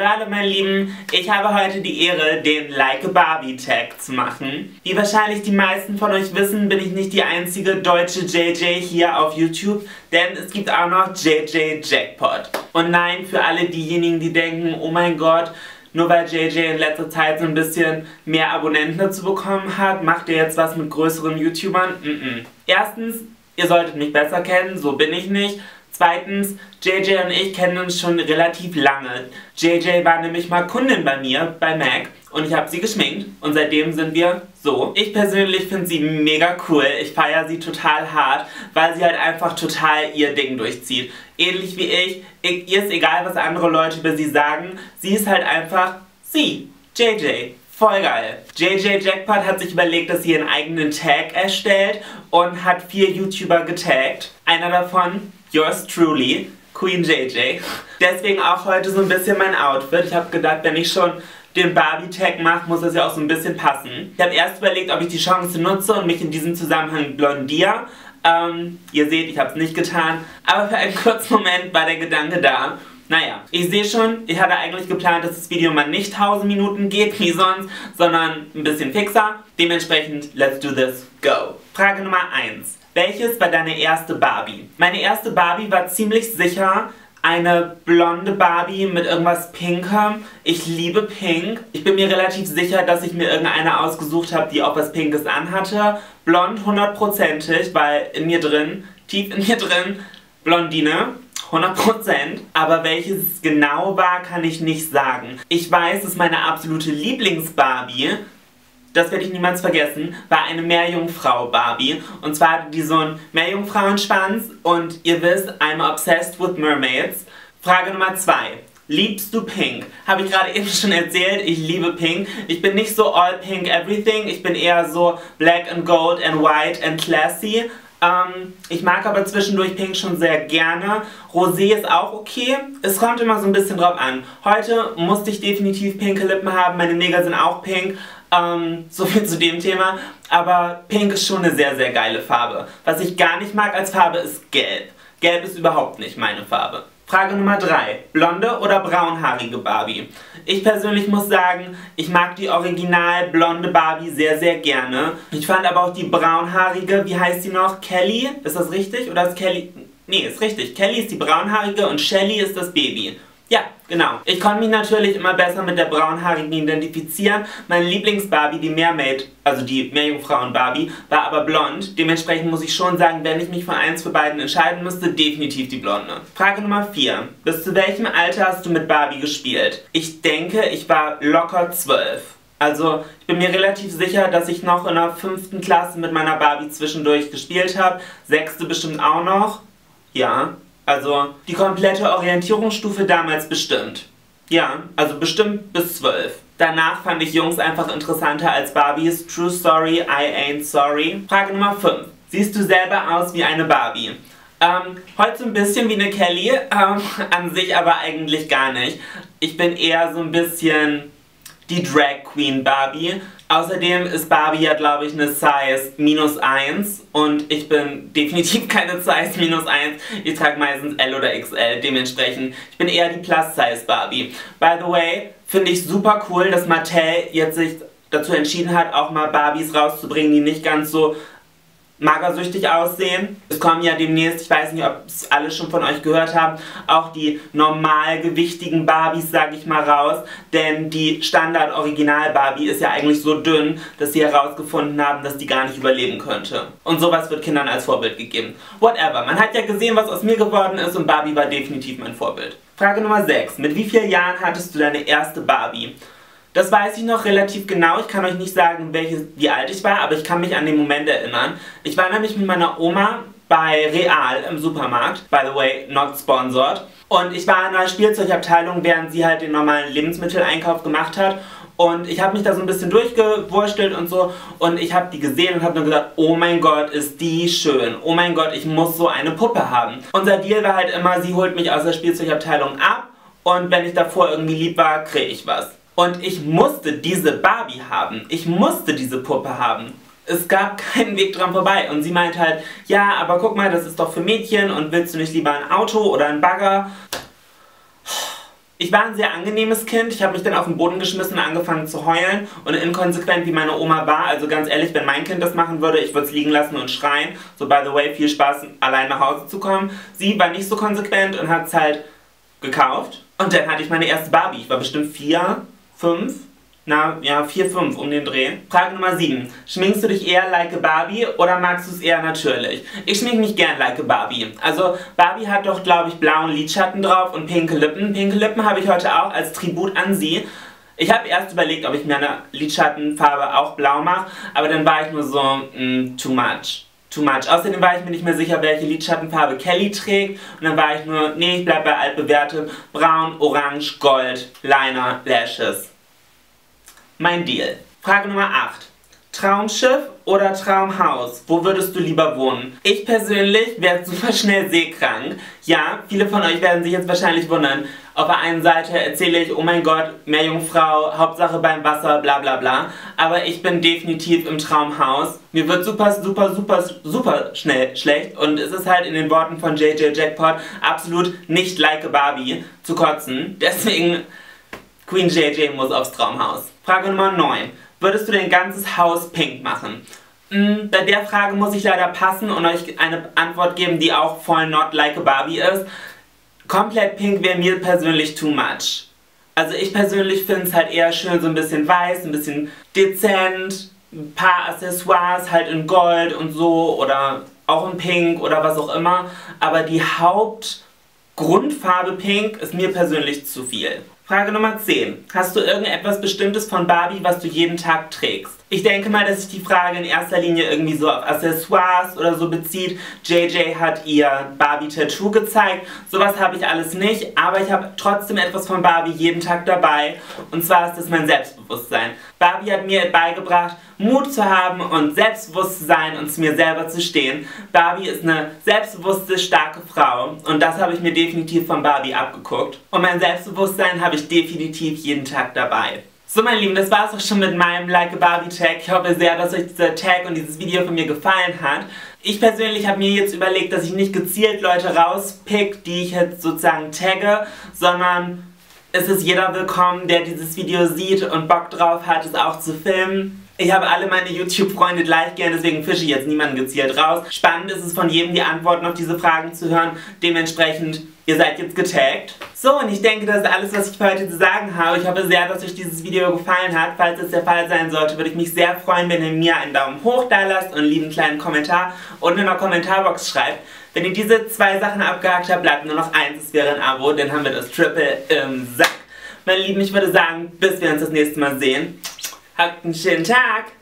Hallo, meine Lieben, ich habe heute die Ehre, den Like a Barbie Tag zu machen. Wie wahrscheinlich die meisten von euch wissen, bin ich nicht die einzige deutsche JJ hier auf YouTube, denn es gibt auch noch JJ Jackpot. Und nein, für alle diejenigen, die denken, oh mein Gott, nur weil JJ in letzter Zeit so ein bisschen mehr Abonnenten dazu bekommen hat, macht er jetzt was mit größeren YouTubern? Mm -mm. Erstens, ihr solltet mich besser kennen, so bin ich nicht. Zweitens, JJ und ich kennen uns schon relativ lange. JJ war nämlich mal Kundin bei mir, bei MAC, und ich habe sie geschminkt und seitdem sind wir so. Ich persönlich finde sie mega cool, ich feiere sie total hart, weil sie halt einfach total ihr Ding durchzieht. Ähnlich wie ich, ihr ist egal, was andere Leute über sie sagen, sie ist halt einfach sie, JJ. Voll geil. JJ Jackpot hat sich überlegt, dass sie einen eigenen Tag erstellt und hat vier YouTuber getaggt. Einer davon yours truly, Queen JJ. Deswegen auch heute so ein bisschen mein Outfit. Ich habe gedacht, wenn ich schon den Barbie-Tag mache, muss das ja auch so ein bisschen passen. Ich habe erst überlegt, ob ich die Chance nutze und mich in diesem Zusammenhang blondiere. Ähm, ihr seht, ich habe es nicht getan. Aber für einen kurzen Moment war der Gedanke da. Naja, ich sehe schon, ich hatte eigentlich geplant, dass das Video mal nicht 1000 Minuten geht, wie sonst, sondern ein bisschen fixer. Dementsprechend, let's do this, go. Frage Nummer 1. Welches war deine erste Barbie? Meine erste Barbie war ziemlich sicher eine blonde Barbie mit irgendwas Pinkem. Ich liebe Pink. Ich bin mir relativ sicher, dass ich mir irgendeine ausgesucht habe, die auch was Pinkes anhatte. Blond hundertprozentig, weil in mir drin, tief in mir drin, Blondine. 100%, aber welches es genau war, kann ich nicht sagen. Ich weiß, dass meine absolute Lieblings-Barbie das werde ich niemals vergessen, war eine Meerjungfrau Barbie. Und zwar hatte die so einen Meerjungfrauenschwanz und ihr wisst, I'm obsessed with mermaids. Frage Nummer 2. Liebst du Pink? Habe ich gerade eben schon erzählt, ich liebe Pink. Ich bin nicht so all pink everything, ich bin eher so black and gold and white and classy. Ähm, ich mag aber zwischendurch Pink schon sehr gerne. Rosé ist auch okay. Es kommt immer so ein bisschen drauf an. Heute musste ich definitiv pinke Lippen haben, meine Nägel sind auch pink. Ähm, so viel zu dem Thema. Aber Pink ist schon eine sehr, sehr geile Farbe. Was ich gar nicht mag als Farbe ist Gelb. Gelb ist überhaupt nicht meine Farbe. Frage Nummer 3. Blonde oder braunhaarige Barbie? Ich persönlich muss sagen, ich mag die original blonde Barbie sehr, sehr gerne. Ich fand aber auch die braunhaarige, wie heißt sie noch? Kelly? Ist das richtig? Oder ist Kelly... Nee, ist richtig. Kelly ist die braunhaarige und Shelly ist das Baby. Ja, genau. Ich konnte mich natürlich immer besser mit der braunhaarigen identifizieren. Meine Lieblings-Barbie, die Mermaid, also die Meerjungfrauen-Barbie, war aber blond. Dementsprechend muss ich schon sagen, wenn ich mich für eins für beiden entscheiden müsste, definitiv die blonde. Frage Nummer 4. Bis zu welchem Alter hast du mit Barbie gespielt? Ich denke, ich war locker 12. Also ich bin mir relativ sicher, dass ich noch in der fünften Klasse mit meiner Barbie zwischendurch gespielt habe. Sechste bestimmt auch noch. Ja, also die komplette Orientierungsstufe damals bestimmt. Ja, also bestimmt bis 12. Danach fand ich Jungs einfach interessanter als Barbies. True Story, I ain't sorry. Frage Nummer 5. Siehst du selber aus wie eine Barbie? Ähm, heute so ein bisschen wie eine Kelly, ähm, an sich aber eigentlich gar nicht. Ich bin eher so ein bisschen die Drag Queen Barbie. Außerdem ist Barbie ja, glaube ich, eine Size minus 1 und ich bin definitiv keine Size minus 1. Ich trage meistens L oder XL, dementsprechend. Ich bin eher die Plus-Size Barbie. By the way, finde ich super cool, dass Mattel jetzt sich dazu entschieden hat, auch mal Barbies rauszubringen, die nicht ganz so magersüchtig aussehen. Es kommen ja demnächst, ich weiß nicht, ob es alle schon von euch gehört haben, auch die normalgewichtigen Barbies, sage ich mal, raus. Denn die Standard-Original-Barbie ist ja eigentlich so dünn, dass sie herausgefunden haben, dass die gar nicht überleben könnte. Und sowas wird Kindern als Vorbild gegeben. Whatever, man hat ja gesehen, was aus mir geworden ist und Barbie war definitiv mein Vorbild. Frage Nummer 6. Mit wie vielen Jahren hattest du deine erste Barbie? Das weiß ich noch relativ genau. Ich kann euch nicht sagen, welches, wie alt ich war, aber ich kann mich an den Moment erinnern. Ich war nämlich mit meiner Oma bei Real im Supermarkt. By the way, not sponsored. Und ich war in der Spielzeugabteilung, während sie halt den normalen Lebensmitteleinkauf gemacht hat. Und ich habe mich da so ein bisschen durchgewurstelt und so. Und ich habe die gesehen und habe nur gesagt, oh mein Gott, ist die schön. Oh mein Gott, ich muss so eine Puppe haben. Unser Deal war halt immer, sie holt mich aus der Spielzeugabteilung ab. Und wenn ich davor irgendwie lieb war, kriege ich was. Und ich musste diese Barbie haben. Ich musste diese Puppe haben. Es gab keinen Weg dran vorbei. Und sie meint halt, ja, aber guck mal, das ist doch für Mädchen und willst du nicht lieber ein Auto oder ein Bagger? Ich war ein sehr angenehmes Kind. Ich habe mich dann auf den Boden geschmissen und angefangen zu heulen. Und inkonsequent wie meine Oma war, also ganz ehrlich, wenn mein Kind das machen würde, ich würde es liegen lassen und schreien. So, by the way, viel Spaß, allein nach Hause zu kommen. Sie war nicht so konsequent und hat es halt gekauft. Und dann hatte ich meine erste Barbie. Ich war bestimmt vier, fünf na, ja, 4, 5 um den Dreh. Frage Nummer 7. Schminkst du dich eher like a Barbie oder magst du es eher natürlich? Ich schminke mich gern like a Barbie. Also Barbie hat doch, glaube ich, blauen Lidschatten drauf und pinke Lippen. Pinke Lippen habe ich heute auch als Tribut an sie. Ich habe erst überlegt, ob ich mir eine Lidschattenfarbe auch blau mache, aber dann war ich nur so, mm, too much. Too much. Außerdem war ich mir nicht mehr sicher, welche Lidschattenfarbe Kelly trägt. Und dann war ich nur, nee, ich bleib bei altbewährtem Braun, Orange, Gold, Liner, Lashes. Mein Deal. Frage Nummer 8. Traumschiff oder Traumhaus? Wo würdest du lieber wohnen? Ich persönlich werde super schnell seekrank. Ja, viele von euch werden sich jetzt wahrscheinlich wundern. Auf der einen Seite erzähle ich, oh mein Gott, Meerjungfrau, Hauptsache beim Wasser, bla bla bla. Aber ich bin definitiv im Traumhaus. Mir wird super, super, super, super schnell schlecht. Und es ist halt in den Worten von JJ Jackpot absolut nicht like a Barbie zu kotzen. Deswegen Queen JJ muss aufs Traumhaus. Frage Nummer 9. Würdest du dein ganzes Haus pink machen? Mm, bei der Frage muss ich leider passen und euch eine Antwort geben, die auch voll not like a Barbie ist. Komplett pink wäre mir persönlich too much. Also ich persönlich finde es halt eher schön, so ein bisschen weiß, ein bisschen dezent, ein paar Accessoires halt in Gold und so oder auch in Pink oder was auch immer. Aber die Hauptgrundfarbe Pink ist mir persönlich zu viel. Frage Nummer 10. Hast du irgendetwas Bestimmtes von Barbie, was du jeden Tag trägst? Ich denke mal, dass sich die Frage in erster Linie irgendwie so auf Accessoires oder so bezieht. JJ hat ihr Barbie-Tattoo gezeigt. Sowas habe ich alles nicht, aber ich habe trotzdem etwas von Barbie jeden Tag dabei. Und zwar ist es mein Selbstbewusstsein. Barbie hat mir beigebracht, Mut zu haben und selbstbewusst zu sein und zu mir selber zu stehen. Barbie ist eine selbstbewusste, starke Frau. Und das habe ich mir definitiv von Barbie abgeguckt. Und mein Selbstbewusstsein habe ich definitiv jeden Tag dabei. So meine Lieben, das war es auch schon mit meinem Like a Barbie Tag. Ich hoffe sehr, dass euch dieser Tag und dieses Video von mir gefallen hat. Ich persönlich habe mir jetzt überlegt, dass ich nicht gezielt Leute rauspick, die ich jetzt sozusagen tagge, sondern es ist jeder willkommen, der dieses Video sieht und Bock drauf hat, es auch zu filmen. Ich habe alle meine YouTube-Freunde gleich gern, deswegen fische ich jetzt niemanden gezielt raus. Spannend ist es von jedem die Antworten auf diese Fragen zu hören. Dementsprechend, ihr seid jetzt getaggt. So, und ich denke, das ist alles, was ich für heute zu sagen habe. Ich hoffe sehr, dass euch dieses Video gefallen hat. Falls es der Fall sein sollte, würde ich mich sehr freuen, wenn ihr mir einen Daumen hoch da lasst und einen lieben kleinen Kommentar unten in der Kommentarbox schreibt. Wenn ihr diese zwei Sachen abgehakt habt, bleibt nur noch eins, es wäre ein Abo, dann haben wir das Triple im Sack. Meine Lieben, ich würde sagen, bis wir uns das nächste Mal sehen. Habt einen schönen Tag!